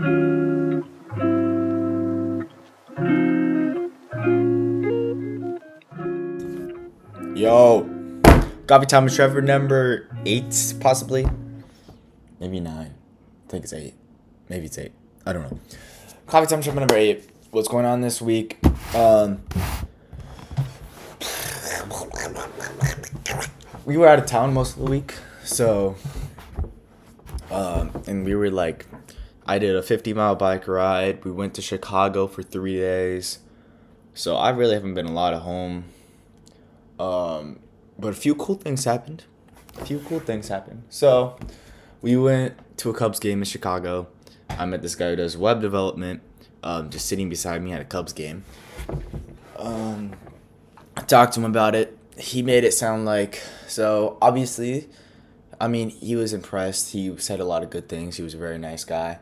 Yo, Coffee Time with Trevor number eight, possibly. Maybe nine. I think it's eight. Maybe it's eight. I don't know. Coffee Time with Trevor number eight. What's going on this week? Um, we were out of town most of the week, so um, and we were like, I did a 50 mile bike ride. We went to Chicago for three days, so I really haven't been a lot at home. Um, but a few cool things happened. A few cool things happened. So we went to a Cubs game in Chicago. I met this guy who does web development, um, just sitting beside me at a Cubs game. Um, I talked to him about it. He made it sound like so. Obviously, I mean, he was impressed. He said a lot of good things. He was a very nice guy,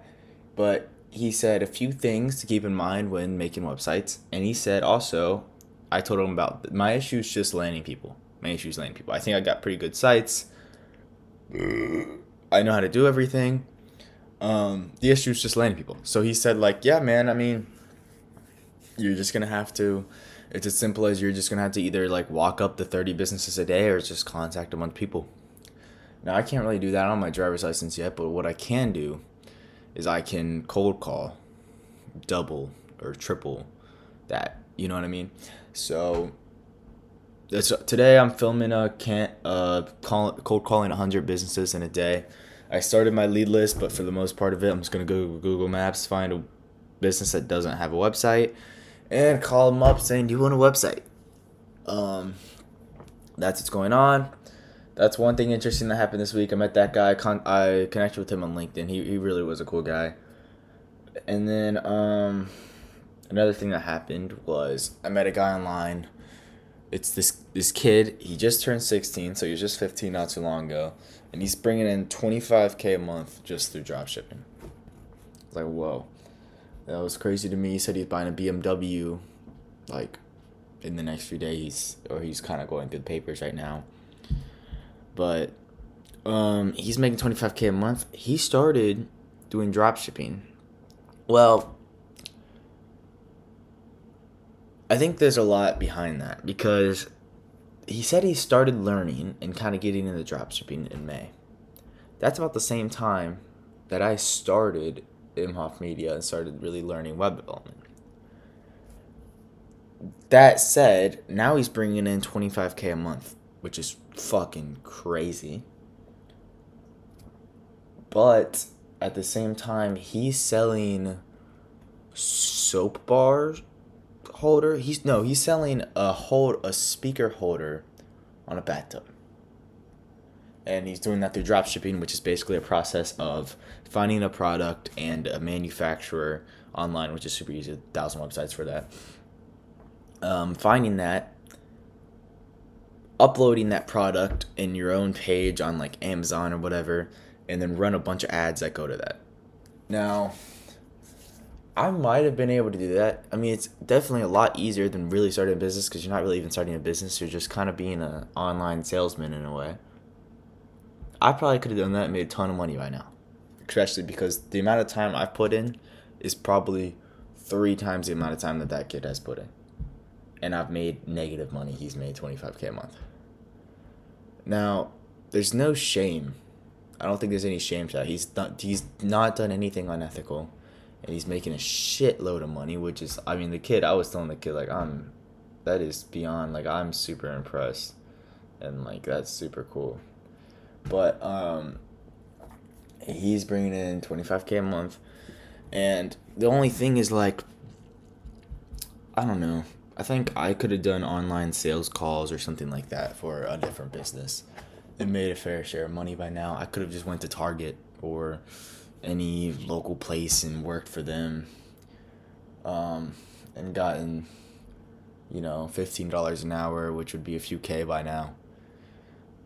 but he said a few things to keep in mind when making websites. And he said also I told him about my issue is just landing people. My issue is landing people. I think I got pretty good sites. I know how to do everything. Um, the issue is just landing people. So he said, like, yeah, man. I mean, you're just gonna have to. It's as simple as you're just gonna have to either like walk up to 30 businesses a day or just contact a bunch of people. Now I can't really do that on my driver's license yet, but what I can do is I can cold call, double or triple that. You know what I mean? So today I'm filming a can't uh call, cold calling 100 businesses in a day. I started my lead list, but for the most part of it, I'm just gonna go Google Maps, find a business that doesn't have a website, and call them up saying, "Do you want a website?" Um, that's what's going on. That's one thing interesting that happened this week. I met that guy. Con- I connected with him on LinkedIn. He he really was a cool guy. And then um another thing that happened was I met a guy online. It's this this kid. He just turned 16, so he was just 15 not too long ago, and he's bringing in 25k a month just through drop shipping. It's like whoa, that was crazy to me. He said he's buying a BMW, like, in the next few days, or he's kind of going through the papers right now. But um, he's making 25k a month. He started doing drop shipping. Well, I think there's a lot behind that because he said he started learning and kind of getting into dropshipping in May. That's about the same time that I started Imhoff Media and started really learning web development. That said, now he's bringing in 25k a month, which is fucking crazy. But at the same time, he's selling soap bar holder. He's no, he's selling a hold a speaker holder on a bathtub. And he's doing that through drop shipping, which is basically a process of finding a product and a manufacturer online, which is super easy. A thousand websites for that. Um, finding that, uploading that product in your own page on like Amazon or whatever, and then run a bunch of ads that go to that. Now, I might have been able to do that. I mean, it's definitely a lot easier than really starting a business because you're not really even starting a business. You're just kind of being an online salesman in a way. I probably could have done that and made a ton of money by now. Especially because the amount of time I've put in is probably three times the amount of time that that kid has put in. And I've made negative money. He's made 25k a month. Now, there's no shame. I don't think there's any shame to that. He's not, he's not done anything unethical and he's making a shitload of money, which is, I mean, the kid, I was telling the kid, like, I'm, that is beyond, like, I'm super impressed, and, like, that's super cool. But, um, he's bringing in 25k a month, and the only thing is, like, I don't know. I think I could have done online sales calls or something like that for a different business and made a fair share of money by now. I could have just went to Target or any local place and worked for them um, and gotten you know $15 an hour which would be a few k by now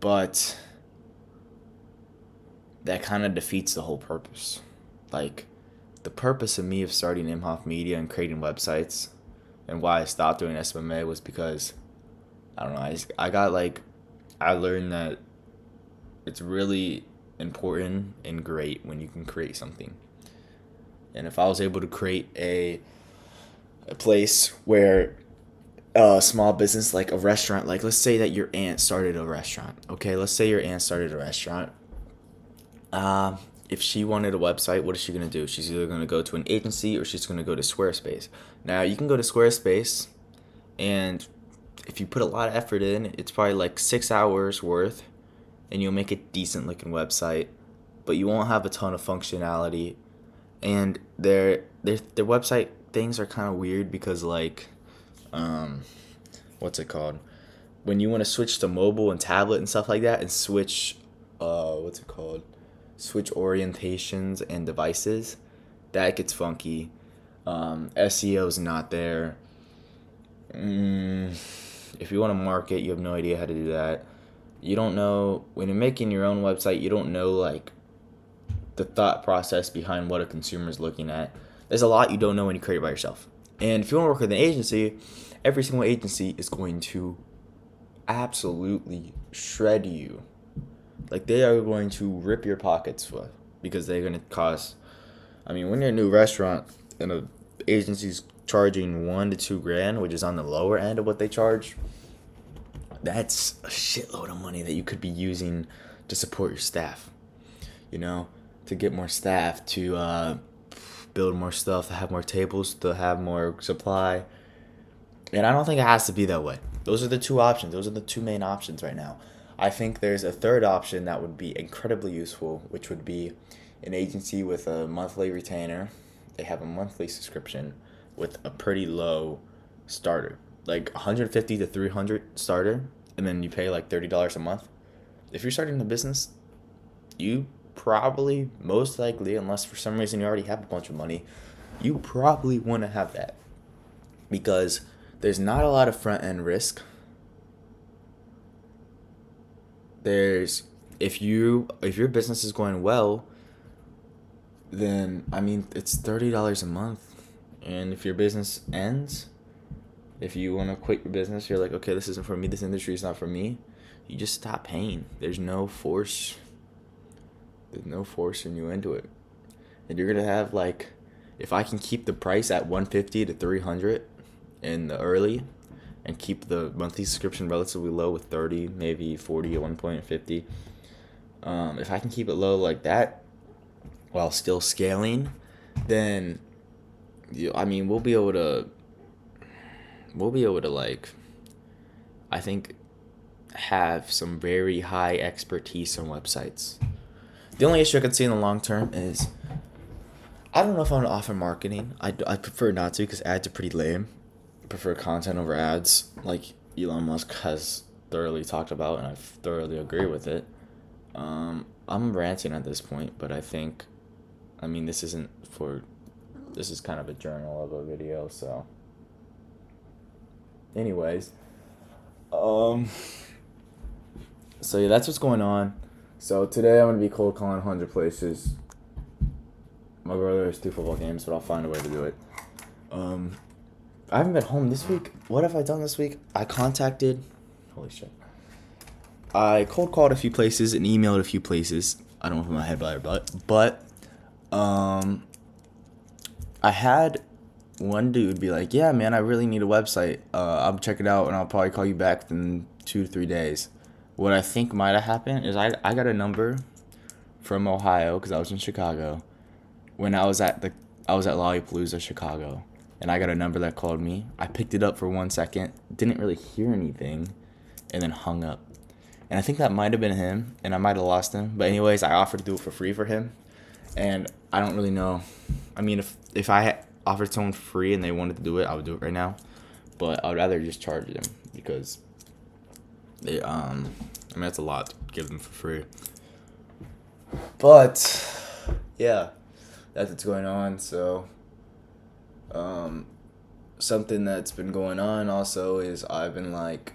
but that kind of defeats the whole purpose like the purpose of me of starting imhoff media and creating websites and why i stopped doing smma was because i don't know i, just, I got like i learned that it's really important and great when you can create something. And if I was able to create a a place where a small business like a restaurant, like let's say that your aunt started a restaurant. Okay, let's say your aunt started a restaurant. Um, if she wanted a website, what is she gonna do? She's either gonna go to an agency or she's gonna go to Squarespace. Now you can go to Squarespace, and if you put a lot of effort in, it's probably like six hours worth, and you'll make a decent looking website, but you won't have a ton of functionality, and their their their website things are kind of weird because like, um, what's it called? When you want to switch to mobile and tablet and stuff like that, and switch, uh, what's it called? Switch orientations and devices, that gets funky. Um, SEO's not there. Mm, if you want to market, you have no idea how to do that. You don't know when you're making your own website. You don't know like the thought process behind what a consumer is looking at. There's a lot you don't know when you create by yourself. And if you want to work with an agency, every single agency is going to absolutely shred you. Like they are going to rip your pockets because they're going to cost. I mean, when you're a new restaurant and a agency's charging one to two grand, which is on the lower end of what they charge, that's a shitload of money that you could be using to support your staff. You know, to get more staff, to uh, build more stuff, to have more tables, to have more supply. And I don't think it has to be that way. Those are the two options. Those are the two main options right now. I think there's a third option that would be incredibly useful, which would be an agency with a monthly retainer. They have a monthly subscription with a pretty low starter, like 150 to 300 starter, and then you pay like $30 a month. If you're starting a business, you probably, most likely, unless for some reason you already have a bunch of money, you probably want to have that because there's not a lot of front end risk. There's if you if your business is going well, then I mean it's thirty dollars a month, and if your business ends, if you want to quit your business, you're like, okay, this isn't for me. This industry is not for me. You just stop paying. There's no force. There's no forcing you into it, and you're gonna have like, if I can keep the price at one fifty to three hundred, in the early, and keep the monthly subscription relatively low with thirty, maybe forty at one point, fifty. Um, if I can keep it low like that, while still scaling, then you, I mean we'll be able to we'll be able to like I think have some very high expertise on websites. The only issue I could see in the long term is I don't know if I'm gonna offer marketing. I, I prefer not to because ads are pretty lame. Prefer content over ads, like Elon Musk has thoroughly talked about, and I thoroughly agree with it. Um, I'm ranting at this point, but I think, I mean, this isn't for, this is kind of a journal of a video, so. Anyways, um, so yeah, that's what's going on. So today I'm gonna be cold calling 100 places. My brother has two football games, but I'll find a way to do it. Um, I haven't been home this week. What have I done this week? I contacted. Holy shit. I cold called a few places and emailed a few places. I don't know if my head by butt, but um, I had one dude be like, "Yeah, man, I really need a website. Uh, I'll check it out and I'll probably call you back within two to three days." What I think might have happened is I I got a number from Ohio because I was in Chicago when I was at the I was at Lollapalooza Chicago and I got a number that called me. I picked it up for one second, didn't really hear anything, and then hung up. And I think that might have been him, and I might have lost him. But anyways, I offered to do it for free for him, and I don't really know. I mean, if if I offered someone free and they wanted to do it, I would do it right now. But I would rather just charge them because they um I mean that's a lot to give them for free. But yeah, that's what's going on. So um something that's been going on also is I've been like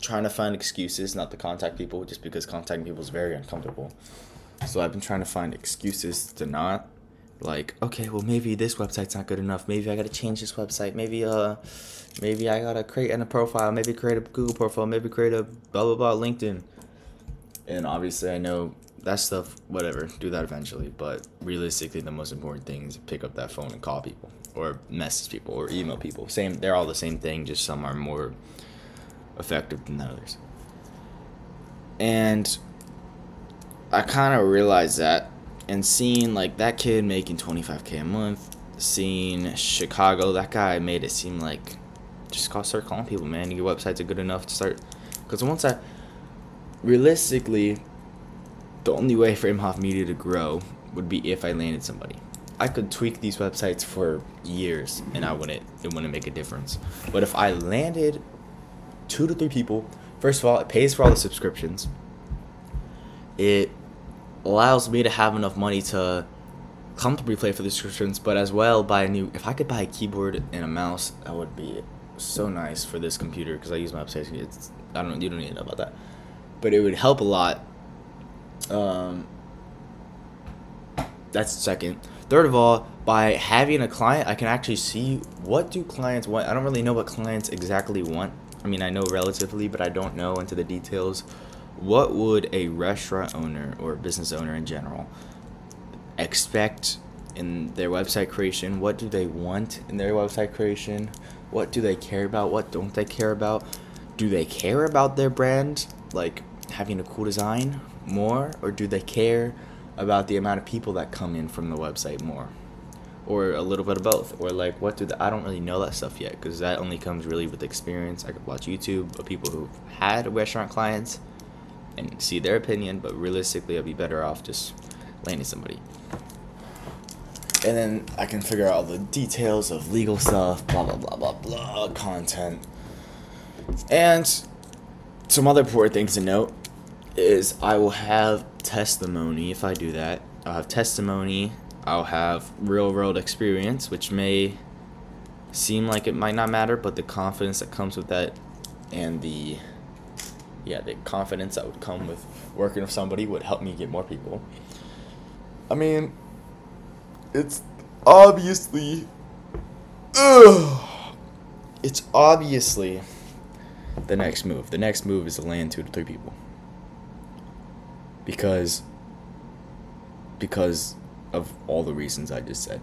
trying to find excuses not to contact people just because contacting people is very uncomfortable. So I've been trying to find excuses to not like okay well maybe this website's not good enough. Maybe i gotta change this website. Maybe uh maybe i gotta create a profile. Maybe create a google profile. Maybe create a blah blah blah linkedin. And obviously i know that stuff, whatever, do that eventually. But realistically, the most important thing is pick up that phone and call people, or message people, or email people. Same, they're all the same thing. Just some are more effective than others. And I kind of realized that, and seeing like that kid making 25k a month, seeing Chicago, that guy made it seem like just call, start calling people, man. Your websites are good enough to start. Because once I, realistically, the only way for Imhoff Media to grow would be if I landed somebody. I could tweak these websites for years and I wouldn't it wouldn't make a difference. But if I landed two to three people, first of all, it pays for all the subscriptions. It allows me to have enough money to comfortably play for the subscriptions, but as well buy a new if I could buy a keyboard and a mouse, that would be so nice for this computer because I use my website. It's I don't you don't need to know about that. But it would help a lot. Um that's second. Third of all, by having a client, I can actually see what do clients want. I don't really know what clients exactly want. I mean, I know relatively, but I don't know into the details. What would a restaurant owner or business owner in general expect in their website creation? What do they want in their website creation? What do they care about? What don't they care about? Do they care about their brand, like having a cool design more, or do they care about the amount of people that come in from the website more. Or a little bit of both. Or like what do the, i don't really know that stuff yet because that only comes really with experience. I could watch youtube of people who've had restaurant clients and see their opinion but realistically i'd be better off just landing somebody. And then i can figure out all the details of legal stuff blah blah blah blah blah content. And some other important things to note is i will have testimony if I do that. I'll have testimony, I'll have real world experience, which may seem like it might not matter, but the confidence that comes with that and the yeah, the confidence that would come with working with somebody would help me get more people. I mean, it's obviously ugh, it's obviously the next move. The next move is to land two to three people because because of all the reasons I just said.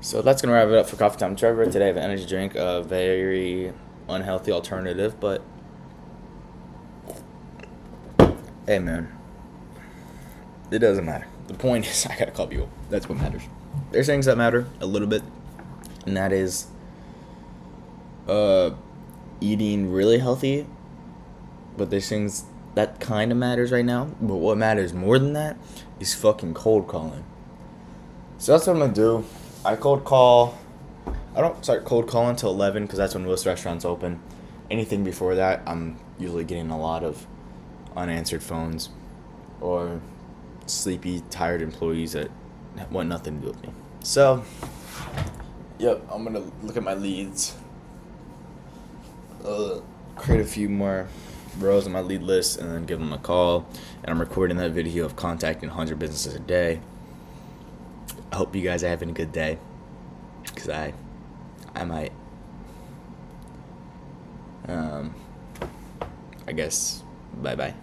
So that's gonna wrap it up for Coffee Time Trevor. Today I have an energy drink, a very unhealthy alternative, but hey man, it doesn't matter. The point is I gotta call people. That's what matters. There's things that matter a little bit, and that is uh eating really healthy, but there's things that kind of matters right now. But what matters more than that is fucking cold calling. So that's what I'm gonna do. I cold call. I don't start cold calling until 11 because that's when most restaurants open. Anything before that, I'm usually getting a lot of unanswered phones or sleepy, tired employees that want nothing to do with me. So, yep, I'm gonna look at my leads. Uh, create a few more rows on my lead list and then give them a call. And I'm recording that video of contacting 100 businesses a day. I hope you guys are having a good day because I, I might. Um, I guess. Bye bye.